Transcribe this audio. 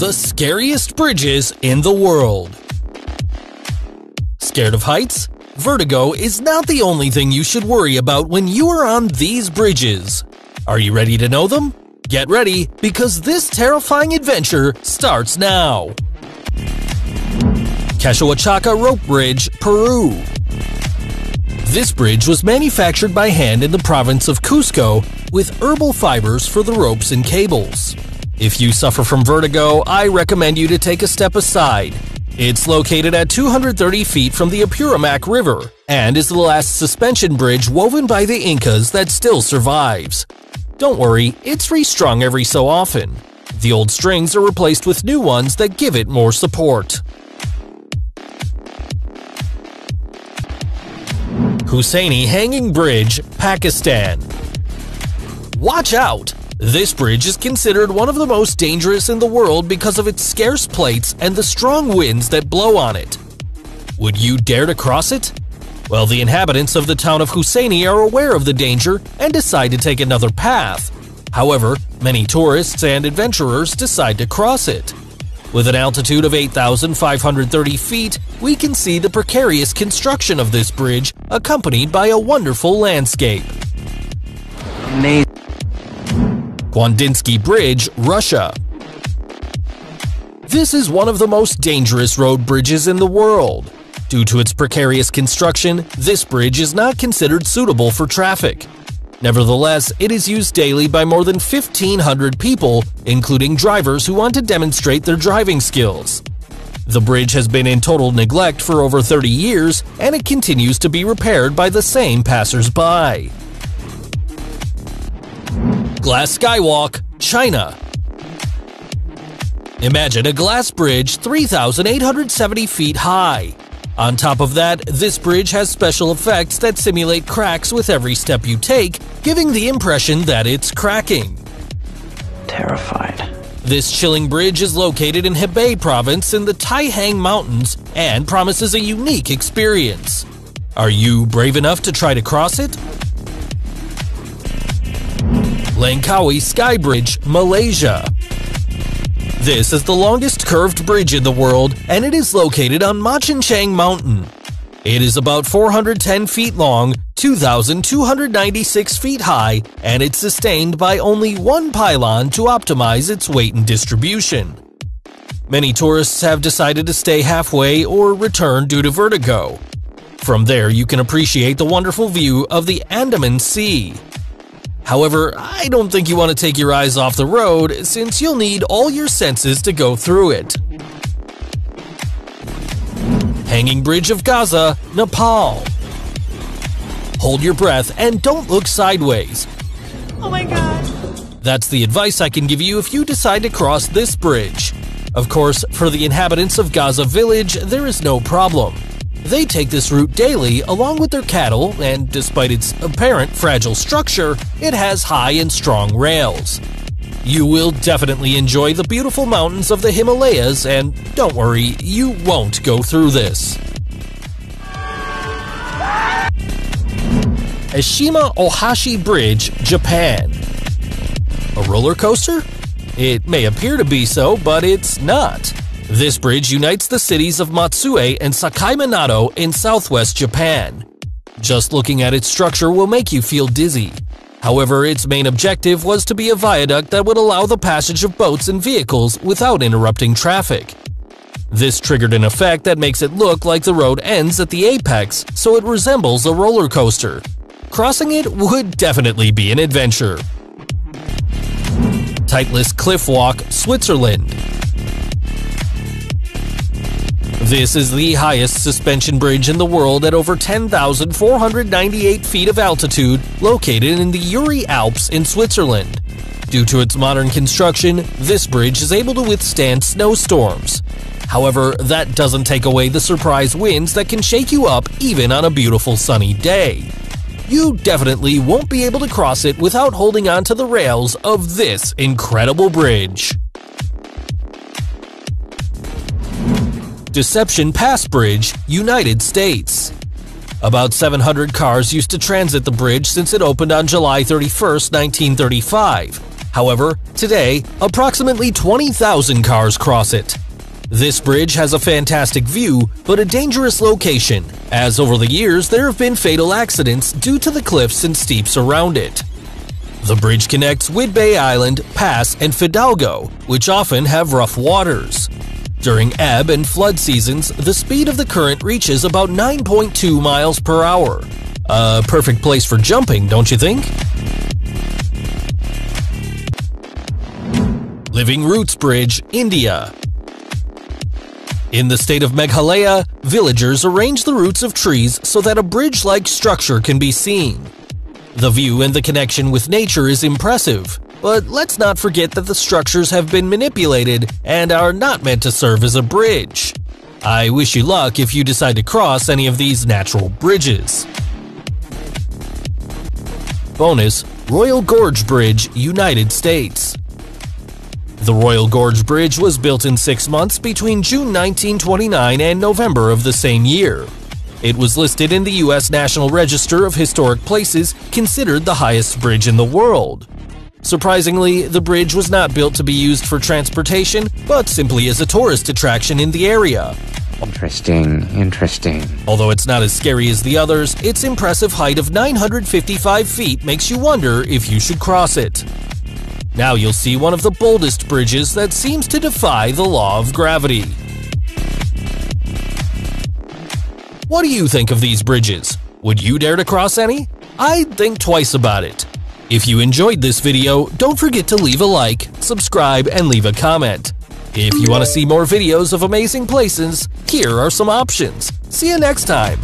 the scariest bridges in the world. Scared of heights? Vertigo is not the only thing you should worry about when you are on these bridges. Are you ready to know them? Get ready, because this terrifying adventure starts now. Q'eswachaka Rope Bridge, Peru. This bridge was manufactured by hand in the province of Cusco with herbal fibers for the ropes and cables. If you suffer from vertigo, I recommend you to take a step aside. It's located at 230 feet from the Apurimac River and is the last suspension bridge woven by the Incas that still survives. Don't worry, it's restrung every so often. The old strings are replaced with new ones that give it more support. Hussaini Hanging Bridge, Pakistan. Watch out! This bridge is considered one of the most dangerous in the world because of its scarce plates and the strong winds that blow on it. Would you dare to cross it? Well, the inhabitants of the town of Hussaini are aware of the danger and decide to take another path. However, many tourists and adventurers decide to cross it. With an altitude of 8,530 feet, we can see the precarious construction of this bridge accompanied by a wonderful landscape. Amazing. Kuandinsky Bridge, Russia. This is one of the most dangerous road bridges in the world. Due to its precarious construction, this bridge is not considered suitable for traffic. Nevertheless, it is used daily by more than 1,500 people, including drivers who want to demonstrate their driving skills. The bridge has been in total neglect for over 30 years, and it continues to be repaired by the same passers-by. Glass Skywalk, China. Imagine a glass bridge 3,870 feet high. On top of that, this bridge has special effects that simulate cracks with every step you take, giving the impression that it's cracking. Terrified. This chilling bridge is located in Hebei province in the Taihang Mountains and promises a unique experience. Are you brave enough to try to cross it? Langkawi Sky Bridge, Malaysia. This is the longest curved bridge in the world, and it is located on Machin Machinchang Mountain. It is about 410 feet long, 2,296 feet high, and it's sustained by only one pylon to optimize its weight and distribution. Many tourists have decided to stay halfway or return due to vertigo. From there, you can appreciate the wonderful view of the Andaman Sea. However, I don't think you want to take your eyes off the road since you'll need all your senses to go through it. Hanging Bridge of Ghasa, Nepal. Hold your breath and don't look sideways. Oh my god. That's the advice I can give you if you decide to cross this bridge. Of course, for the inhabitants of Ghasa Village, there is no problem. They take this route daily along with their cattle, and despite its apparent fragile structure, it has high and strong rails. You will definitely enjoy the beautiful mountains of the Himalayas, and don't worry, you won't go through this. Eshima Ohashi Bridge, Japan. A roller coaster? It may appear to be so, but it's not. This bridge unites the cities of Matsue and Sakai Minato in southwest Japan. Just looking at its structure will make you feel dizzy. However, its main objective was to be a viaduct that would allow the passage of boats and vehicles without interrupting traffic. This triggered an effect that makes it look like the road ends at the apex, so it resembles a roller coaster. Crossing it would definitely be an adventure. Titlis Cliff Walk, Switzerland. This is the highest suspension bridge in the world at over 10,498 feet of altitude, located in the Uri Alps in Switzerland. Due to its modern construction, this bridge is able to withstand snowstorms. However, that doesn't take away the surprise winds that can shake you up even on a beautiful sunny day. You definitely won't be able to cross it without holding on to the rails of this incredible bridge. Deception Pass Bridge, United States. About 700 cars used to transit the bridge since it opened on July 31, 1935. However, today, approximately 20,000 cars cross it. This bridge has a fantastic view, but a dangerous location, as over the years there have been fatal accidents due to the cliffs and steeps around it. The bridge connects Whidbey Island, Pass, and Fidalgo, which often have rough waters. During ebb and flood seasons, the speed of the current reaches about 9.2 miles per hour. A perfect place for jumping, don't you think? Living Roots Bridge, India in the state of Meghalaya, villagers arrange the roots of trees so that a bridge-like structure can be seen. The view and the connection with nature is impressive, but let's not forget that the structures have been manipulated and are not meant to serve as a bridge. I wish you luck if you decide to cross any of these natural bridges. Bonus Royal Gorge Bridge, United States the Royal Gorge Bridge was built in six months between June 1929 and November of the same year. It was listed in the U.S. National Register of Historic Places, considered the highest bridge in the world. Surprisingly, the bridge was not built to be used for transportation, but simply as a tourist attraction in the area. Interesting, interesting. Although it's not as scary as the others, its impressive height of 955 feet makes you wonder if you should cross it. Now you'll see one of the boldest bridges that seems to defy the law of gravity. What do you think of these bridges? Would you dare to cross any? I'd think twice about it. If you enjoyed this video, don't forget to leave a like, subscribe, and leave a comment. If you want to see more videos of amazing places, here are some options. See you next time!